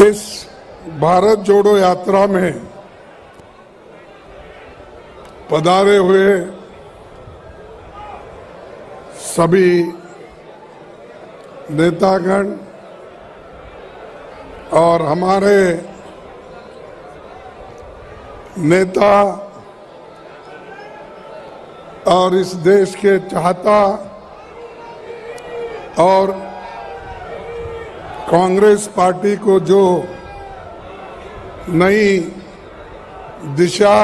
इस भारत जोड़ो यात्रा में पधारे हुए सभी नेतागण और हमारे नेता और इस देश के चाहता और कांग्रेस पार्टी को जो नई दिशा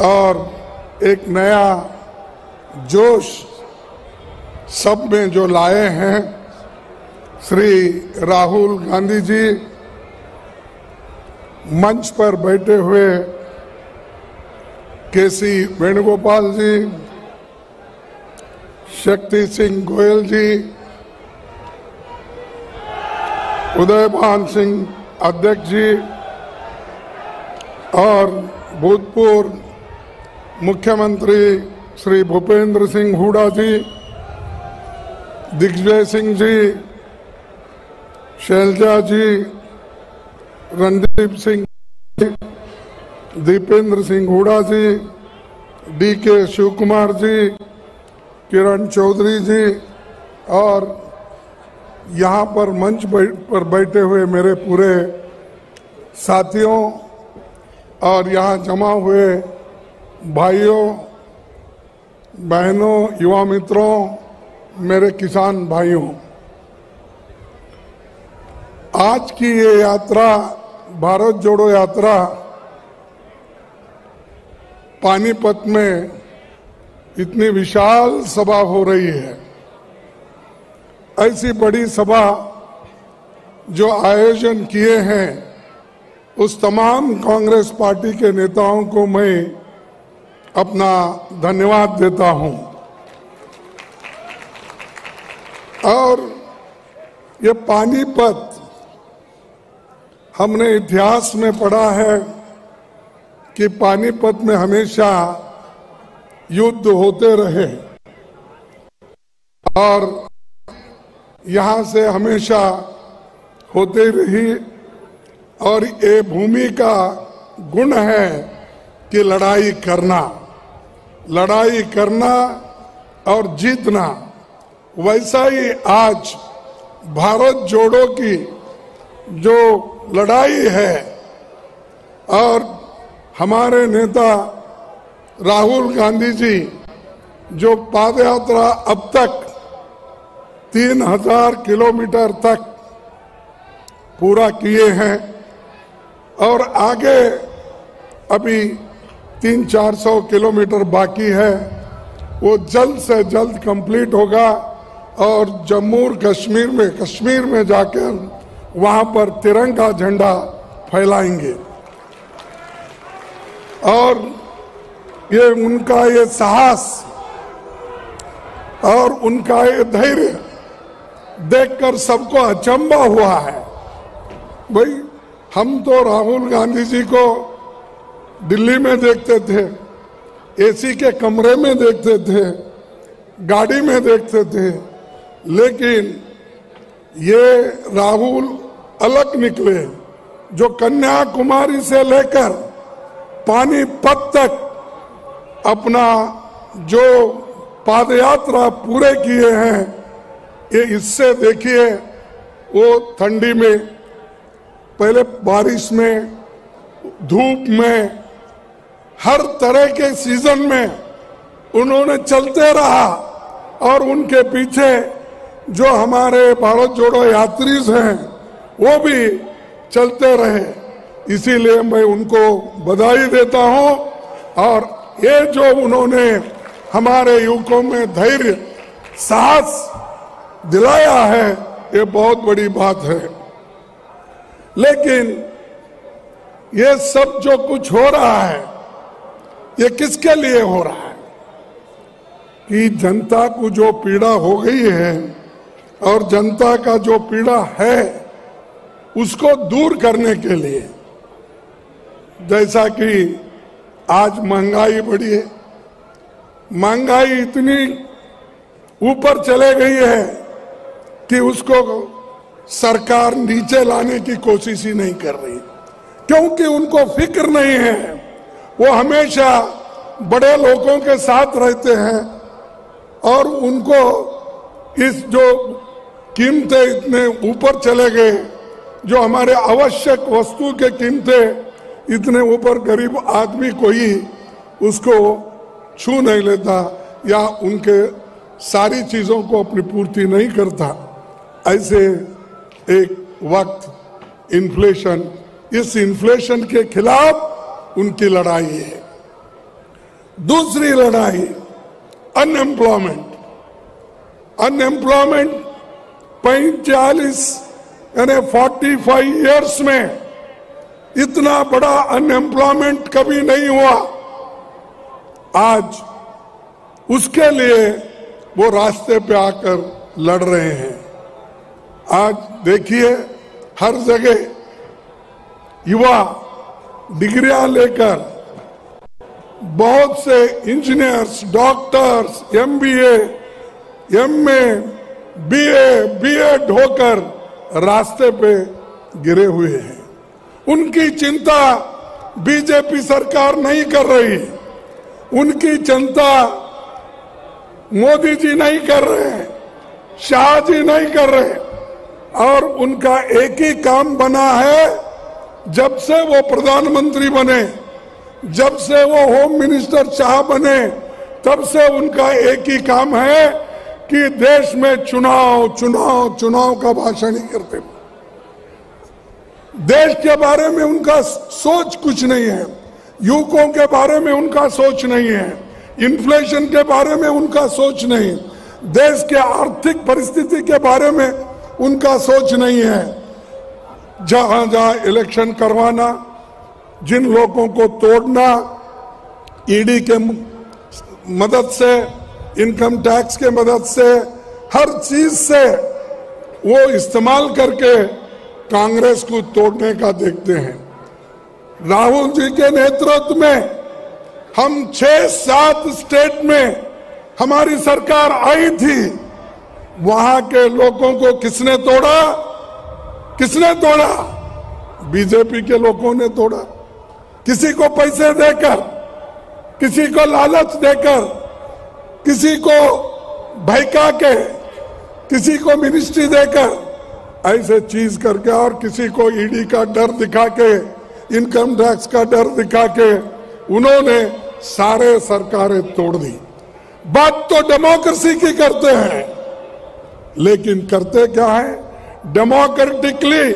और एक नया जोश सब में जो लाए हैं, श्री राहुल गांधी जी मंच पर बैठे हुए के सी वेणुगोपाल जी, शक्ति सिंह गोयल जी उदयभान सिंह, अध्यक्ष जी, और भूतपूर्व मुख्यमंत्री श्री भूपेंद्र सिंह हुडा जी, दिग्विजय सिंह जी, शैलजा जी, रणदीप सिंह दीपेंद्र सिंह हुडा जी, डी के शिव कुमार जी, किरण चौधरी जी, और यहाँ पर मंच पर बैठे हुए मेरे पूरे साथियों और यहाँ जमा हुए भाइयों, बहनों, युवा मित्रों, मेरे किसान भाइयों, आज की ये यात्रा, भारत जोड़ो यात्रा, पानीपत में इतनी विशाल सभा हो रही है। ऐसी बड़ी सभा जो आयोजन किए हैं, उस तमाम कांग्रेस पार्टी के नेताओं को मैं अपना धन्यवाद देता हूँ। और ये पानीपत हमने इतिहास में पढ़ा है कि पानीपत में हमेशा युद्ध होते रहे। और यहाँ से हमेशा होते रही और ये भूमि का गुण है कि लड़ाई करना लड़ाई करना और जीतना। वैसा ही आज भारत जोड़ो की जो लड़ाई है और हमारे नेता राहुल गांधी जी जो पादयात्रा अब तक तीन हज़ार किलोमीटर तक पूरा किए हैं और आगे अभी तीन चार सौ किलोमीटर बाकी है। वो जल्द से जल्द कंप्लीट होगा और जम्मू कश्मीर में कश्मीर में जाकर वहाँ पर तिरंगा झंडा फैलाएँगे। और ये उनका ये साहस और उनका ये धैर्य देखकर सबको अचंबा हुआ है। भाई, हम तो राहुल गांधी जी को दिल्ली में देखते थे, एसी के कमरे में देखते थे, गाड़ी में देखते थे, लेकिन ये राहुल अलग निकले, जो कन्याकुमारी से लेकर पानीपत तक अपना जो पादयात्रा पूरे किए हैं ये इससे देखिए, वो ठंडी में, पहले बारिश में, धूप में, हर तरह के सीज़न में उन्होंने चलते रहा। और उनके पीछे जो हमारे भारत जोड़ो यात्री हैं, वो भी चलते रहे। इसीलिए मैं उनको बधाई देता हूँ। और ये जो उन्होंने हमारे युवकों में धैर्य, साहस दिलाया है, ये बहुत बड़ी बात है। लेकिन ये सब जो कुछ हो रहा है, ये किसके लिए हो रहा है? कि जनता को जो पीड़ा हो गई है और जनता का जो पीड़ा है, उसको दूर करने के लिए। जैसा कि आज महँगाई बढ़ी है, महँगाई इतनी ऊपर चले गई है कि उसको सरकार नीचे लाने की कोशिश ही नहीं कर रही। क्योंकि उनको फ़िक्र नहीं है, वो हमेशा बड़े लोगों के साथ रहते हैं और उनको इस जो कीमतें इतने ऊपर चले गए, जो हमारे आवश्यक वस्तु के कीमतें इतने ऊपर गरीब आदमी कोई उसको छू नहीं लेता या उनके सारी चीज़ों को अपनी पूर्ति नहीं करता। ऐसे एक वक्त इन्फ्लेशन इस इन्फ्लेशन के खिलाफ उनकी लड़ाई है। दूसरी लड़ाई अनएम्प्लॉयमेंट अनएम्प्लॉयमेंट पैंतालीस, यानी फोर्टी फाइव ईयर्स में इतना बड़ा अनएम्प्लॉयमेंट कभी नहीं हुआ। आज उसके लिए वो रास्ते पे आकर लड़ रहे हैं। आज देखिए, हर जगह युवा डिग्रियाँ लेकर बहुत से engineers doctors MBA MA BA BEd होकर रास्ते पे गिरे हुए हैं। उनकी चिंता बीजेपी सरकार नहीं कर रही। उनकी चिंता मोदी जी नहीं कर रहे शाह जी नहीं कर रहे और उनका एक ही काम बना है, जब से वो प्रधानमंत्री बने, जब से वो होम मिनिस्टर शाह बने, तब से उनका एक ही काम है कि देश में चुनाव चुनाव चुनाव का भाषण ही करते देश के बारे में उनका सोच कुछ नहीं है। युवकों के बारे में उनका सोच नहीं है। इन्फ्लेशन के बारे में उनका सोच नहीं। देश के आर्थिक परिस्थिति के बारे में उनका सोच नहीं है। जहाँ जहाँ इलेक्शन करवाना, जिन लोगों को तोड़ना, ईडी के मदद से, इनकम टैक्स के मदद से, हर चीज़ से वो इस्तेमाल करके कांग्रेस को तोड़ने का देखते हैं। राहुल जी के नेतृत्व में हम छह सात स्टेट में हमारी सरकार आई थी। वहाँ के लोगों को किसने तोड़ा? किसने तोड़ा? बीजेपी के लोगों ने तोड़ा। किसी को पैसे देकर, किसी को लालच देकर, किसी को भयका के, किसी को मिनिस्ट्री देकर, ऐसे चीज़ करके और किसी को ईडी का डर दिखा के इनकम टैक्स का डर दिखा के, उन्होंने सारे सरकारें तोड़ दी। बात तो डेमोक्रेसी की करते हैं। लेकिन करते क्या है? डेमोक्रेटिकली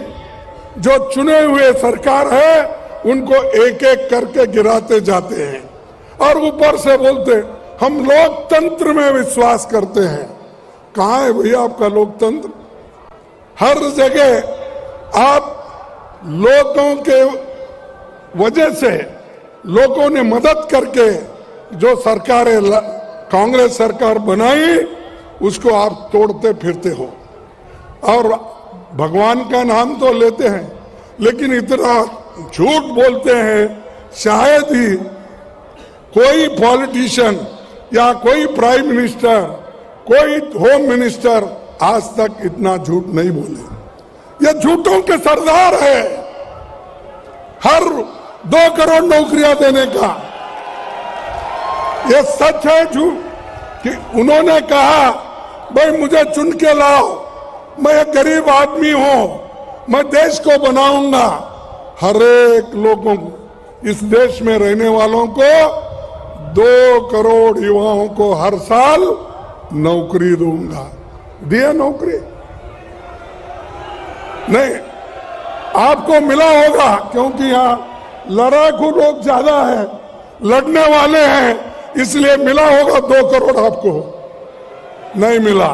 जो चुने हुए सरकार है, उनको एक एक करके गिराते जाते हैं। और ऊपर से बोलते, हम लोकतंत्र में विश्वास करते हैं। कहा है भैया आपका लोकतंत्र? हर जगह आप लोगों के वजह से लोगों ने मदद करके जो सरकारें कांग्रेस सरकार बनाई उसको आप तोड़ते फिरते हो। और भगवान का नाम तो लेते हैं, लेकिन इतना झूठ बोलते हैं, शायद ही कोई पॉलिटिशियन या कोई प्राइम मिनिस्टर, कोई होम मिनिस्टर आज तक इतना झूठ नहीं बोले। ये झूठों के सरदार है। हर दो करोड़ नौकरियाँ देने का। ये सच है झूठ कि उन्होंने कहा भाई मुझे चुन के लाओ। मैं एक गरीब आदमी हूँ। मैं देश को बनाऊँगा। हर एक लोगों को इस देश में रहने वालों को दो करोड़ युवाओं को हर साल नौकरी दूँगा। दिया नौकरी? नहीं। आपको मिला होगा, क्योंकि यहाँ लड़ाकू लोग ज़्यादा है, लड़ने वाले हैं, इसलिए मिला होगा दो करोड़ आपको। नहीं मिला।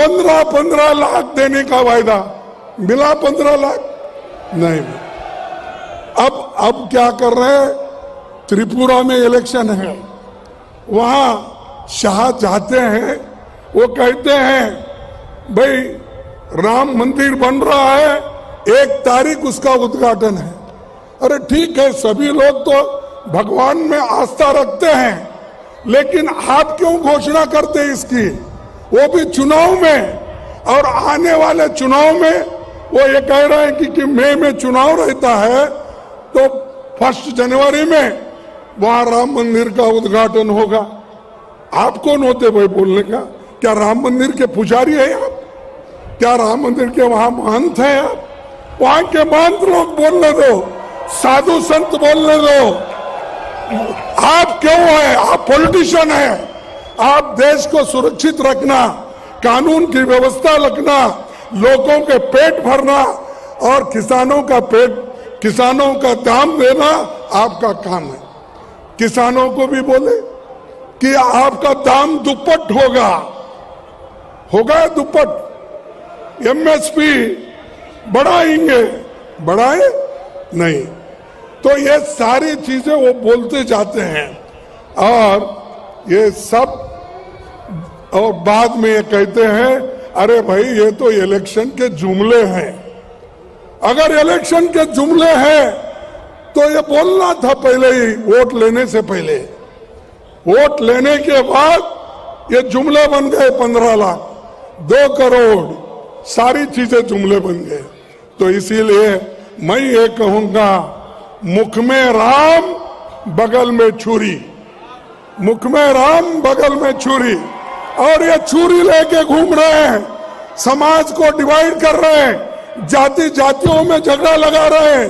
पंद्रह पंद्रह लाख देने का वायदा। मिला पंद्रह लाख? नहीं मिला। अब अब क्या कर रहे हैं? त्रिपुरा में इलेक्शन है। वहाँ शाह चाहते हैं। वो कहते हैं, भाई, राम मंदिर बन रहा है। एक तारीख उसका उद्घाटन है। अरे ठीक है, सभी लोग तो भगवान में आस्था रखते हैं। लेकिन आप क्यों घोषणा करते इसकी? वो भी चुनाव में और आने वाले चुनाव में वो ये कह रहे हैं कि, कि मई में चुनाव रहता है तो फ़र्स्ट जनवरी में वहाँ राम मंदिर का उद्घाटन होगा। आप कौन होते भाई बोलने का? क्या राम मंदिर के पुजारी है आप? क्या राम मंदिर के वहाँ महंत है आप? वहाँ के महंत लोग बोलने दो साधु संत बोलने दो। आप क्यों है? आप पॉलिटिशियन है। आप देश को सुरक्षित रखना, कानून की व्यवस्था रखना, लोगों के पेट भरना और किसानों का पेट, किसानों का दाम देना आपका काम है। किसानों को भी बोले कि आपका दाम दुप्पट होगा। होगा दुप्पट? एमएसपी बढ़ाएँगे, बढ़ाए? नहीं। तो ये सारी चीज़ें वो बोलते जाते हैं। और ये सब और बाद में ये कहते हैं, अरे भाई, ये तो इलेक्शन के जुमले हैं। अगर इलेक्शन के जुमले हैं तो ये बोलना था पहले ही, वोट लेने से पहले। वोट लेने के बाद ये जुमले बन गए पंद्रह लाख। दो करोड़, सारी चीज़ें जुमले बन गए। तो इसीलिए मैं ये कहूँगा मुख में राम, बगल में छुरी। मुख में राम, बगल में छुरी। और ये छुरी लेके घूम रहे हैं। समाज को डिवाइड कर रहे हैं। जाति जातियों में झगड़ा लगा रहे हैं।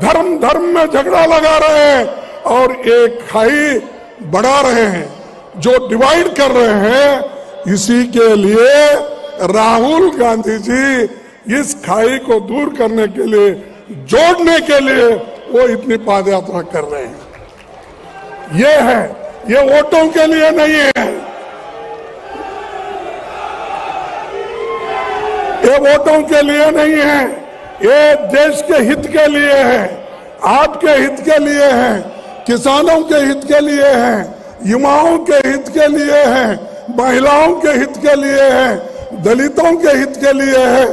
धर्म धर्म में झगड़ा लगा रहे हैं। और एक खाई बढ़ा रहे हैं। जो डिवाइड कर रहे हैं, इसी के लिए राहुल गांधी जी इस खाई को दूर करने के लिए, जोड़ने के लिए वो इतनी पाद यात्रा कर रहे हैं। ये है ये वोटों के लिए नहीं है। ये वोटों के लिए नहीं है ये देश के हित के लिए है आपके हित के लिए है किसानों के हित के लिए है युवाओं के हित के लिए है महिलाओं के हित के लिए है दलितों के हित के लिए है।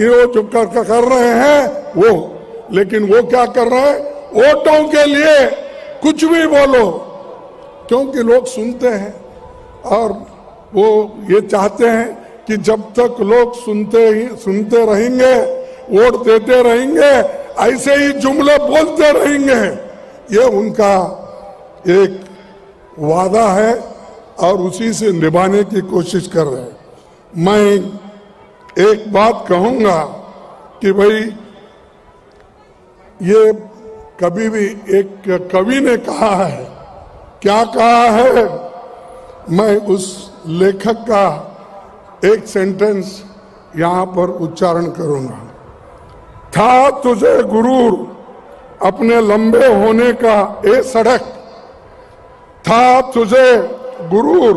ये जो कर, कर रहे हैं वो लेकिन वो क्या कर रहे है? वोटों के लिए कुछ भी बोलो। क्योंकि लोग सुनते हैं और वो ये चाहते हैं कि जब तक लोग सुनते ही, सुनते रहेंगे, वोट देते रहेंगे, ऐसे ही जुमले बोलते रहेंगे। ये उनका एक वादा है और उसी से निभाने की कोशिश कर रहे हैं। मैं एक बात कहूँगा कि भाई ये कभी भी एक कवि ने कहा है, क्या कहा है? मैं उस लेखक का एक सेंटेंस यहाँ पर उच्चारण करूँगा। था तुझे गुरूर, अपने लंबे होने का ए सड़क। था तुझे गुरूर,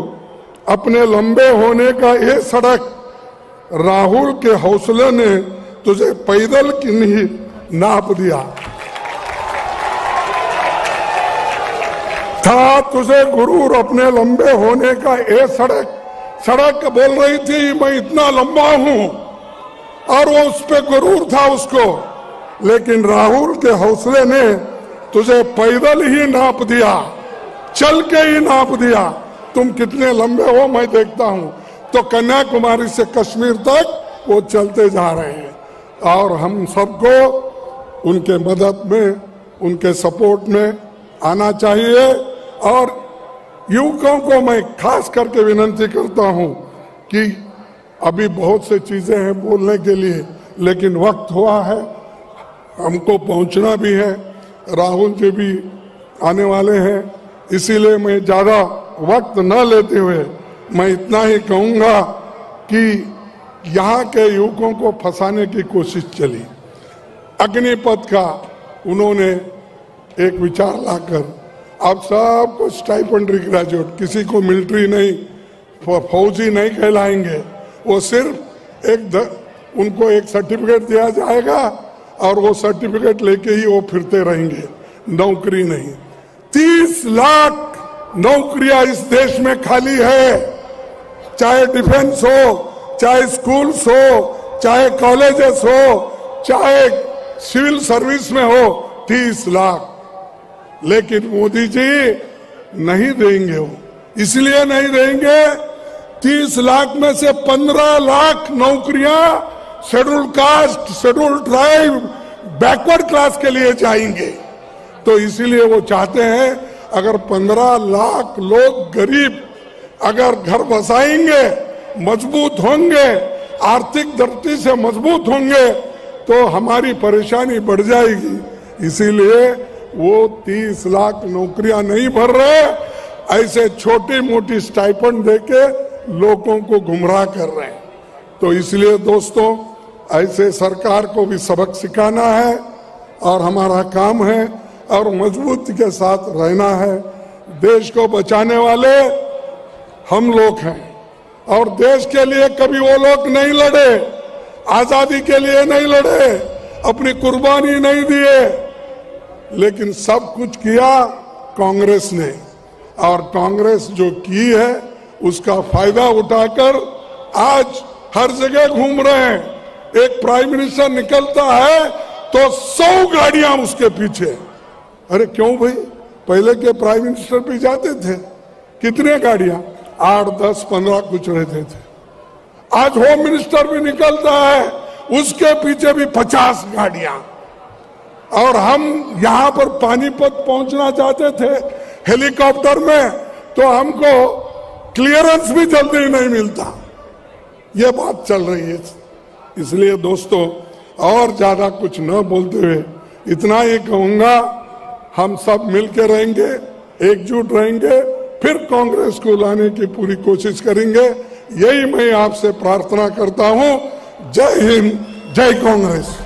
अपने लंबे होने का ये सड़क। राहुल के हौसले ने तुझे पैदल की नहीं नाप दिया। था तुझे गुरूर अपने लंबे होने का ए सड़क सड़क बोल रही थी, मैं इतना लंबा हूँ। और वो उस पर गुरूर था उसको। लेकिन राहुल के हौसले ने तुझे पैदल ही नाप दिया, चल के ही नाप दिया। तुम कितने लंबे हो, मैं देखता हूँ। तो कन्याकुमारी से कश्मीर तक वो चलते जा रहे हैं। और हम सबको उनके मदद में, उनके सपोर्ट में आना चाहिए। और युवकों को मैं खास करके विनंती करता हूँ कि अभी बहुत से चीज़ें हैं बोलने के लिए, लेकिन वक्त हुआ है, हमको पहुँचना भी है, राहुल जी भी आने वाले हैं, इसीलिए मैं ज़्यादा वक्त न लेते हुए मैं इतना ही कहूँगा कि यहाँ के युवकों को फंसाने की कोशिश चली। अग्निपथ का उन्होंने एक विचार लाकर अब सबको स्टाइपेंडरी ग्रेजुएट किसी को मिलिट्री नहीं फौजी नहीं कहलाएँगे। वो सिर्फ़ एक द, उनको एक सर्टिफिकेट दिया जाएगा और वो सर्टिफिकेट लेके ही वो फिरते रहेंगे। नौकरी नहीं। तीस लाख नौकरियाँ इस देश में खाली है। चाहे डिफेंस हो चाहे स्कूल्स हो चाहे कॉलेजेस हो चाहे सिविल सर्विस में हो, तीस लाख। लेकिन मोदी जी नहीं देंगे वो। इसलिए नहीं देंगे 30 लाख में से 15 लाख नौकरियाँ schedule caste, schedule tribe, backward class के लिए जाएँगे। तो इसीलिए वो चाहते हैं, अगर 15 लाख लोग गरीब, अगर घर बसाएँगे, मज़बूत होंगे, आर्थिक दृष्टि से मज़बूत होंगे तो हमारी परेशानी बढ़ जाएगी। इसीलिए वो 30 लाख नौकरियाँ नहीं भर रहे, ऐसे छोटी मोटी स्टाइपेंड देके लोगों को गुमराह कर रहे हैं। तो इसलिए दोस्तों, ऐसे सरकार को भी सबक सिखाना है और हमारा काम है और मजबूती के साथ रहना है। देश को बचाने वाले हम लोग हैं और देश के लिए कभी वो लोग नहीं लड़े। आज़ादी के लिए नहीं लड़े, अपनी कुर्बानी नहीं दिए, लेकिन सब कुछ किया कांग्रेस ने। और कांग्रेस जो की है, उसका फ़ायदा उठाकर आज हर जगह घूम रहे हैं। एक प्राइम मिनिस्टर निकलता है तो सौ गाड़ियाँ उसके पीछे। अरे क्यों भाई? पहले के प्राइम मिनिस्टर भी जाते थे। कितने गाड़ियाँ? आठ, दस, पंद्रह कुछ रहते थे। आज होम मिनिस्टर भी निकलता है, उसके पीछे भी पचास गाड़ियाँ। और हम यहाँ पर पानीपत पहुँचना चाहते थे हेलीकॉप्टर में तो हमको क्लियरेंस भी जल्दी नहीं मिलता। ये बात चल रही है। इसलिए दोस्तों, और ज़्यादा कुछ न बोलते हुए इतना ही कहूँगा, हम सब मिलकर रहेंगे, एकजुट रहेंगे, फिर कांग्रेस को लाने की पूरी कोशिश करेंगे। यही मैं आपसे प्रार्थना करता हूँ। जय हिंद जय कांग्रेस।